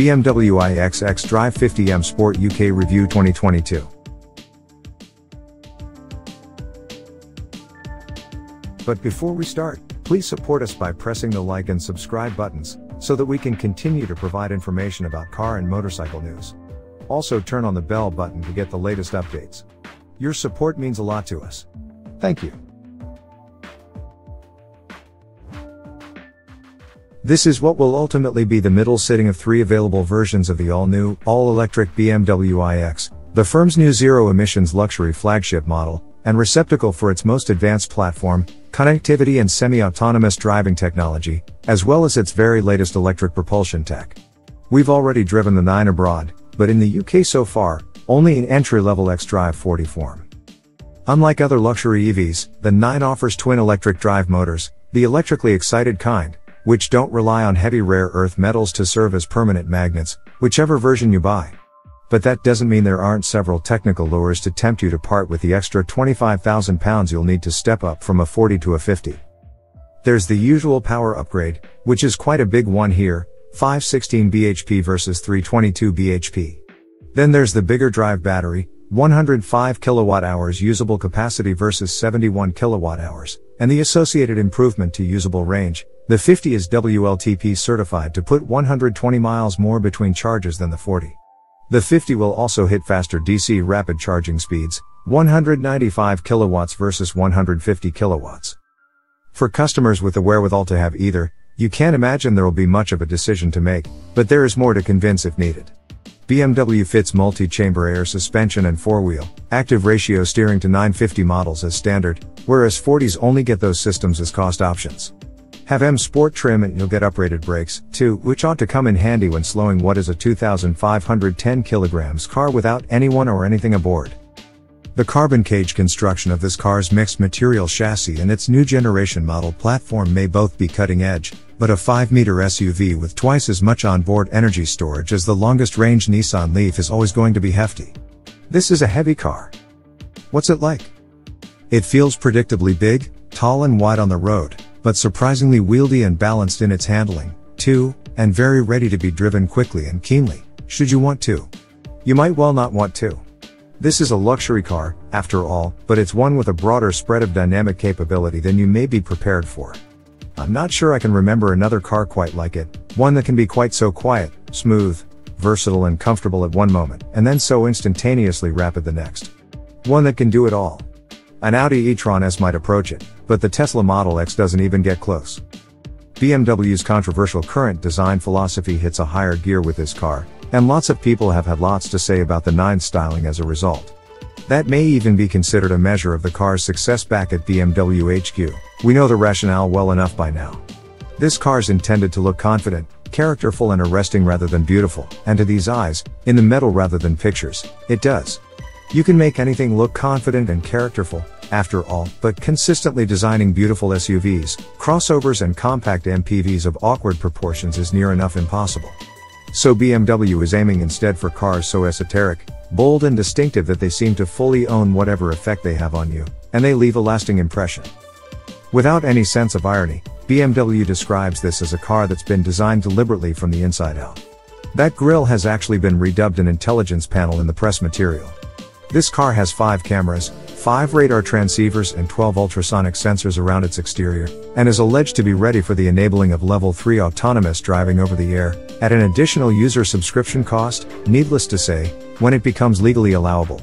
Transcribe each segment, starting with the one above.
BMW iX Drive 50M Sport UK Review 2022. But before we start, please support us by pressing the like and subscribe buttons, so that we can continue to provide information about car and motorcycle news. Also turn on the bell button to get the latest updates. Your support means a lot to us. Thank you. This is what will ultimately be the middle sitting of three available versions of the all-new, all-electric BMW iX, the firm's new zero-emissions luxury flagship model, and receptacle for its most advanced platform, connectivity and semi-autonomous driving technology, as well as its very latest electric propulsion tech. We've already driven the iX abroad, but in the UK so far, only in entry-level xDrive 40 form. Unlike other luxury EVs, the iX offers twin electric drive motors, the electrically excited kind, which don't rely on heavy rare earth metals to serve as permanent magnets, whichever version you buy. But that doesn't mean there aren't several technical lures to tempt you to part with the extra 25,000 pounds you'll need to step up from a 40 to a 50. There's the usual power upgrade, which is quite a big one here, 516 bhp versus 322 bhp. Then there's the bigger drive battery, 105 kilowatt hours usable capacity versus 71 kilowatt hours, and the associated improvement to usable range, the 50 is WLTP certified to put 120 miles more between charges than the 40. The 50 will also hit faster DC rapid charging speeds, 195 kilowatts versus 150 kilowatts. For customers with the wherewithal to have either, you can't imagine there will be much of a decision to make, but there is more to convince if needed. BMW fits multi-chamber air suspension and four-wheel, active ratio steering to iX 50 models as standard, whereas 40s only get those systems as cost options. Have M Sport trim and you'll get uprated brakes, too, which ought to come in handy when slowing what is a 2,510 kilograms car without anyone or anything aboard. The carbon cage construction of this car's mixed material chassis and its new generation model platform may both be cutting edge, but a 5 meter SUV with twice as much onboard energy storage as the longest range Nissan Leaf is always going to be hefty. This is a heavy car. What's it like? It feels predictably big, tall and wide on the road, but surprisingly wieldy and balanced in its handling, too, and very ready to be driven quickly and keenly, should you want to. You might well not want to. This is a luxury car, after all, but it's one with a broader spread of dynamic capability than you may be prepared for. I'm not sure I can remember another car quite like it, one that can be quite so quiet, smooth, versatile and comfortable at one moment, and then so instantaneously rapid the next. One that can do it all. An Audi e-tron S might approach it, but the Tesla Model X doesn't even get close. BMW's controversial current design philosophy hits a higher gear with this car, and lots of people have had lots to say about the iX styling as a result. That may even be considered a measure of the car's success back at BMW HQ. We know the rationale well enough by now. This car's intended to look confident, characterful and arresting rather than beautiful, and to these eyes, in the metal rather than pictures, it does. You can make anything look confident and characterful, after all, but consistently designing beautiful SUVs, crossovers and compact MPVs of awkward proportions is near enough impossible. So BMW is aiming instead for cars so esoteric, bold and distinctive that they seem to fully own whatever effect they have on you, and they leave a lasting impression. Without any sense of irony, BMW describes this as a car that's been designed deliberately from the inside out. That grille has actually been redubbed an intelligence panel in the press material. This car has 5 cameras, 5 radar transceivers and 12 ultrasonic sensors around its exterior, and is alleged to be ready for the enabling of level 3 autonomous driving over the air, at an additional user subscription cost, needless to say, when it becomes legally allowable.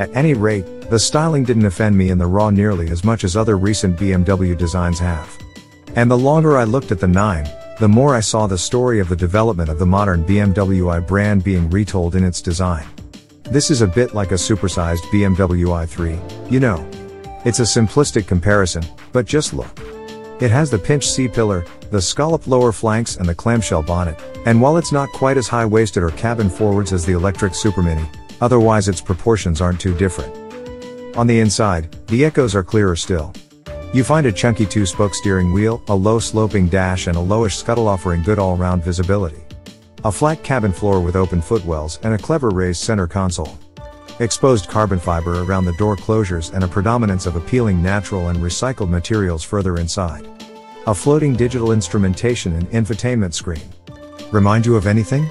At any rate, the styling didn't offend me in the raw nearly as much as other recent BMW designs have. And the longer I looked at the iX, the more I saw the story of the development of the modern BMW i brand being retold in its design. This is a bit like a supersized BMW i3, you know. It's a simplistic comparison, but just look. It has the pinched C-pillar, the scalloped lower flanks and the clamshell bonnet, and while it's not quite as high-waisted or cabin forwards as the electric Supermini, otherwise its proportions aren't too different. On the inside, the echoes are clearer still. You find a chunky two-spoke steering wheel, a low sloping dash and a lowish scuttle offering good all-round visibility. A flat cabin floor with open footwells and a clever raised center console. Exposed carbon fiber around the door closures and a predominance of appealing natural and recycled materials further inside. A floating digital instrumentation and infotainment screen. Remind you of anything?